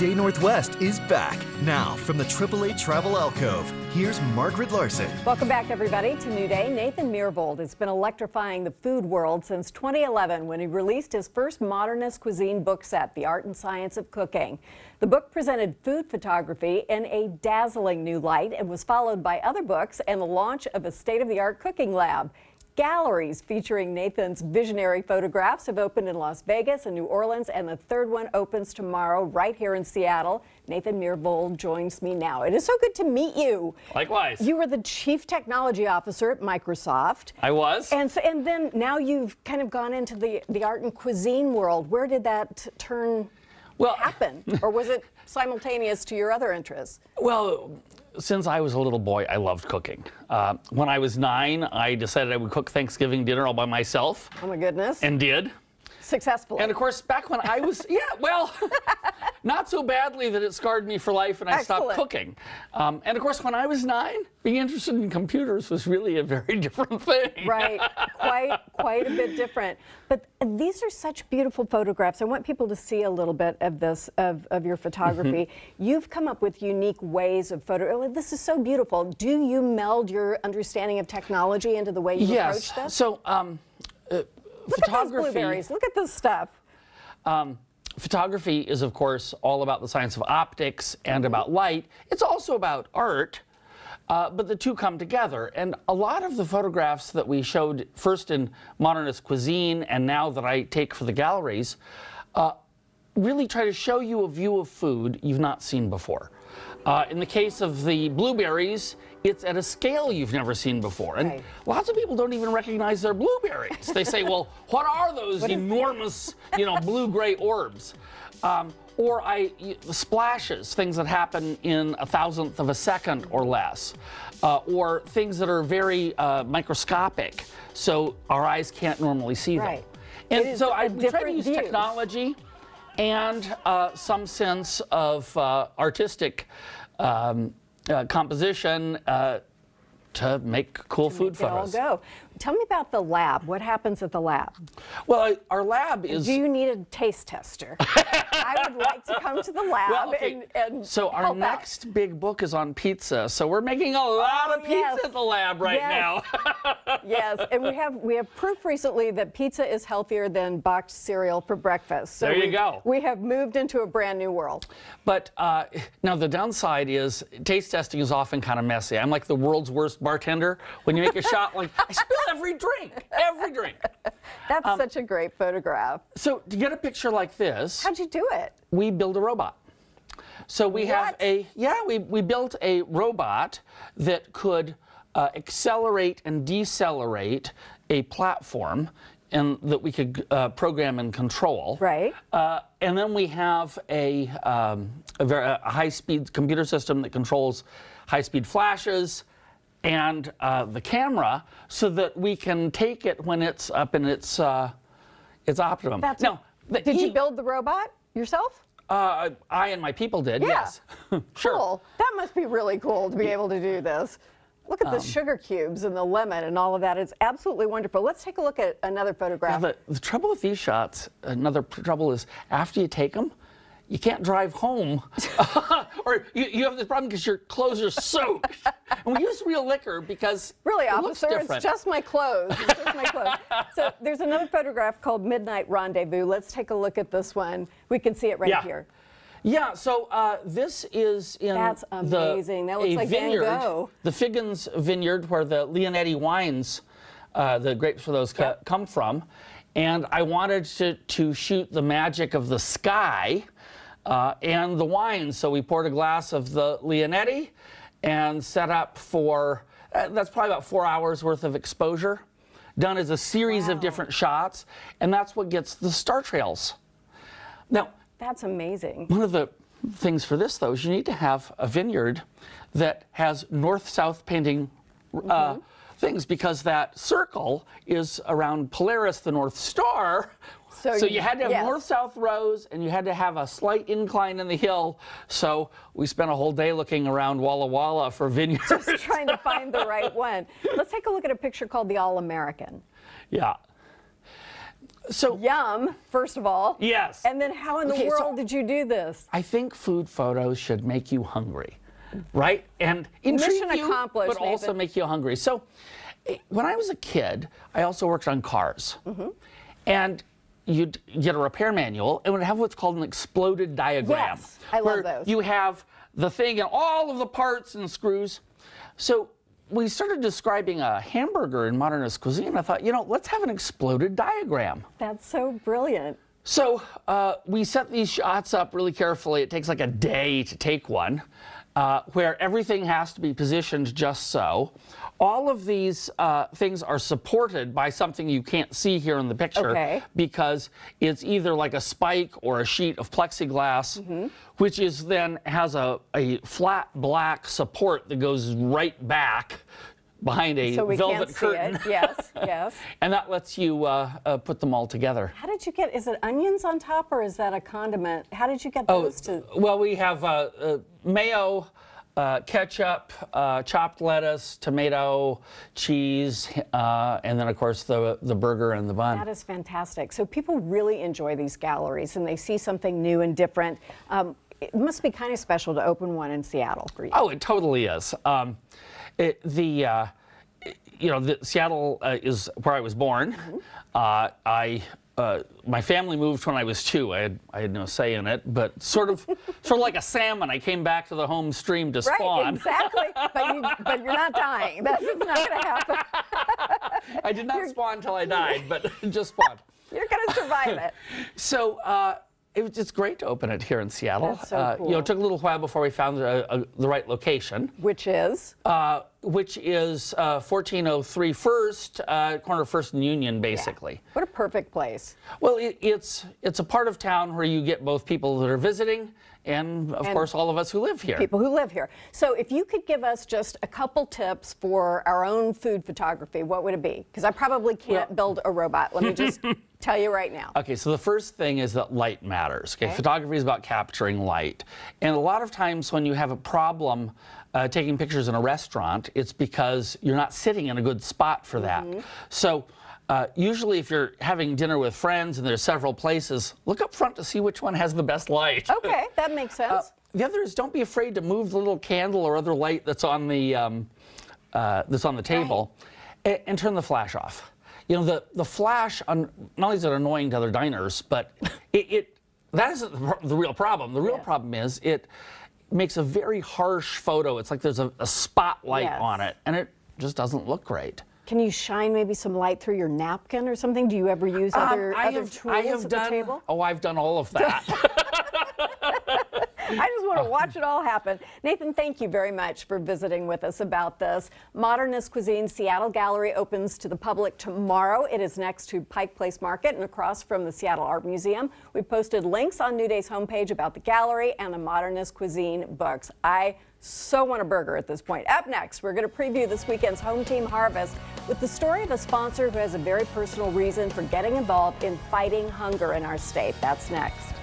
Day Northwest is back. Now, from the AAA Travel Alcove, here's Margaret Larson. Welcome back, everybody, to New Day. Nathan Myhrvold has been electrifying the food world since 2011 when he released his first modernist cuisine book set, The Art and Science of Cooking. The book presented food photography in a dazzling new light and was followed by other books and the launch of a state of the art cooking lab. Galleries featuring Nathan's visionary photographs have opened in Las Vegas and New Orleans, and the third one opens tomorrow right here in Seattle. Nathan Myhrvold joins me now. It is so good to meet you. Likewise. You were the chief technology officer at Microsoft. I was. And so, and then now you've kind of gone into the the art and cuisine world. Where did that turn well, happen, or was it simultaneous to your other interests? Well, since I was a little boy, I loved cooking. Uh, when I was nine, I decided I would cook Thanksgiving dinner all by myself. Oh my goodness. And did. Successfully. And of course, back when I was, yeah, well, not so badly that it scarred me for life and I Excellent. stopped cooking. Um, and of course, when I was nine, being interested in computers was really a very different thing. Right, quite, quite a bit different. But these are such beautiful photographs. I want people to see a little bit of this, of, of your photography. Mm-hmm. You've come up with unique ways of photo. This is so beautiful. Do you meld your understanding of technology into the way you yes. approach this? So, um, uh, Look at those blueberries. Look at this stuff. Um, photography is, of course, all about the science of optics and about light. It's also about art, uh, but the two come together. And a lot of the photographs that we showed first in modernist cuisine and now that I take for the galleries uh, really try to show you a view of food you've not seen before. Uh, in the case of the blueberries, it's at a scale you've never seen before. And Right. lots of people don't even recognize they're blueberries. They say, well, what are those enormous, you know, blue-gray orbs? Um, or I, splashes, things that happen in a thousandth of a second or less. Uh, or things that are very uh, microscopic, so our eyes can't normally see them. Right. And so I try to use view. technology and uh, some sense of uh, artistic um, uh, composition uh, to make cool food They all photos. go. Tell me about the lab. What happens at the lab? Well, our lab is. Do you need a taste tester? I would like to come to the lab well, okay. and, and so our out. next big book is on pizza. So we're making a lot of pizza yes. at the lab right Yes. now. yes, and we have we have proof recently that pizza is healthier than boxed cereal for breakfast. So There you we- go. We have moved into a brand new world. But uh, now the downside is taste testing is often kind of messy. I'm like the world's worst bartender. When you make a shot, like I spill every drink, every drink. That's Um, such a great photograph. So to get a picture like this, How'd you do it? we build a robot. So we have a yeah we, we built a robot that could uh, accelerate and decelerate a platform and that we could uh, program and control. Right. Uh, and then we have a, um, a, very, a high-speed computer system that controls high-speed flashes and uh, the camera so that we can take it when it's up in its uh, its optimum. That's now, Did you build the robot yourself? uh, I and my people did, Yeah. yes. sure. Cool. That must be really cool to be able to do this. Look at the Um, sugar cubes and the lemon and all of that. It's absolutely wonderful. Let's take a look at another Now, photograph. the, the trouble with these shots, another pr- trouble is after you take them, you can't drive home. or you, you have this problem because your clothes are soaked. and we use real liquor because Really, it officer, it's just my clothes. It's just my clothes. So there's another photograph called Midnight Rendezvous. Let's take a look at this one. We can see it right Yeah. here. Yeah, so uh, this is in That's the, amazing. That looks like Van vineyard, Gogh. the Figgins vineyard where the Leonetti wines, uh, the grapes for those Yep. come from. And I wanted to, to shoot the magic of the sky uh, and the wine. So we poured a glass of the Leonetti and set up for, uh, that's probably about four hours worth of exposure, done as a series of different shots. And that's what gets the star trails. Now, That's amazing. one of the things for this, though, is you need to have a vineyard that has north-south painting uh, Mm-hmm. things because that circle is around Polaris, the North Star. So So, you- you had to have yes. north-south rows, and you had to have a slight incline in the hill. So we spent a whole day looking around Walla Walla for vineyards. Just trying to find the right one. Let's take a look at a picture called The All American. Yeah. So Yum, first of all. Yes. And then how in the Okay, so- world did you do this? I think food photos should make you hungry, right? And Mission you, accomplished, but also make you hungry. So, eh, when I was a kid, I also worked on cars, Mm-hmm. and you'd get a repair manual, and it would have what's called an exploded diagram, Yes, I love those. you have the thing and all of the parts and screws. So. We started describing a hamburger in modernist cuisine. I thought, you know, let's have an exploded diagram. That's so brilliant. So uh, we set these shots up really carefully. It takes like a day to take one, uh, where everything has to be positioned just so. All of these uh, things are supported by something you can't see here in the picture Okay. because it's either like a spike or a sheet of plexiglass, Mm-hmm. which is then has a, a flat black support that goes right back behind a So we velvet can't see curtain. it. Yes, yes. And that lets you uh, uh, put them all together. How did you get, is it onions on top or is that a condiment? How did you get Oh, those to? well, we have uh, uh, mayo, uh, ketchup, uh, chopped lettuce, tomato, cheese, uh, and then of course the the burger and the bun. That is fantastic. So people really enjoy these galleries and they see something new and different. Um, it must be kind of special to open one in Seattle for you. Oh, it totally is. Um, it, the uh, you know, the, Seattle uh, is where I was born. Mm-hmm. Uh, I. Uh, my family moved when I was two. I had, I had no say in it, but sort of, sort of like a salmon, I came back to the home stream to Right, spawn. exactly. but, you, but you're not dying. That's not going to happen. I did not spawn until I died, but just spawned. You're going to survive it. So uh, it was just great to open it here in Seattle. That's so uh, You know, it took a little while before we found the, uh, the right location, Which is? uh, which is uh, 1403 First, uh, corner of First and Union, basically. What a perfect place. Well, it, it's it's a part of town where you get both people that are visiting and, of And course, all of us who live here. people who live here. So if you could give us just a couple tips for our own food photography, what would it be? Because I probably can't Well- build a robot. Let me just tell you right now. Okay, so the first thing is that light matters. Okay, Okay. photography is about capturing light, and a lot of times when you have a problem uh, taking pictures in a restaurant, it's because you're not sitting in a good spot for that. So. Uh, usually, if you're having dinner with friends and there's several places, look up front to see which one has the best light. Okay, that makes sense. Uh, the other is don't be afraid to move the little candle or other light that's on the um, uh, that's on the table, a- and, turn the flash off. You know the the flash on, not only is it annoying to other diners, but it, it that isn't the, the real problem. The real Yeah. problem is it makes a very harsh photo. It's like there's a, a spotlight Yes. on it, and it just doesn't look great. Can you shine maybe some light through your napkin or something? Do you ever use other, Um, I other have, tools I have at done. the table? Oh, I've done all of that. Want to oh. watch it all happen. Nathan, thank you very much for visiting with us about this. Modernist Cuisine Seattle Gallery opens to the public tomorrow. It is next to Pike Place Market and across from the Seattle Art Museum. We posted links on New Day's homepage about the gallery and the Modernist Cuisine books. I so want a burger at this point. Up next, we're going to preview this weekend's Home Team Harvest with the story of a sponsor who has a very personal reason for getting involved in fighting hunger in our state. That's next.